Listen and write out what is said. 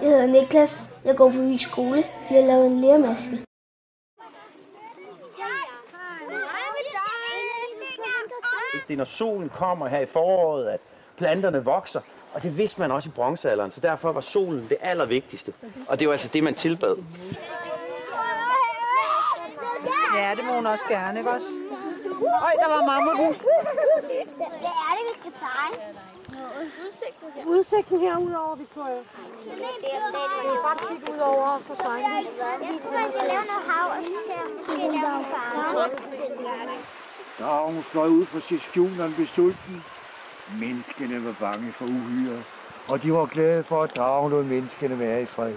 Jeg hedder Niklas. Jeg går på Vig skole. Jeg laver en lærmaske. Det er når solen kommer her i foråret, at planterne vokser. Og det vidste man også i bronzealderen, så derfor var solen det allervigtigste. Og det var altså det, man tilbad. Ja, det må hun også gerne, ikke også? Øj, der var mammuten. Hvad er det, vi skal tegne? Udsigten her. Udsigten herude over, Victoria. Det er Bare kigge ud over for sig. Jeg tror, man skal lave noget hav, og så skal jeg måske lave nogle farver. Dragen fløj ud fra sit skjul, blev sulten. Menneskene var bange for uhyre, og de var glade for, at dragen lod menneskene være i fred.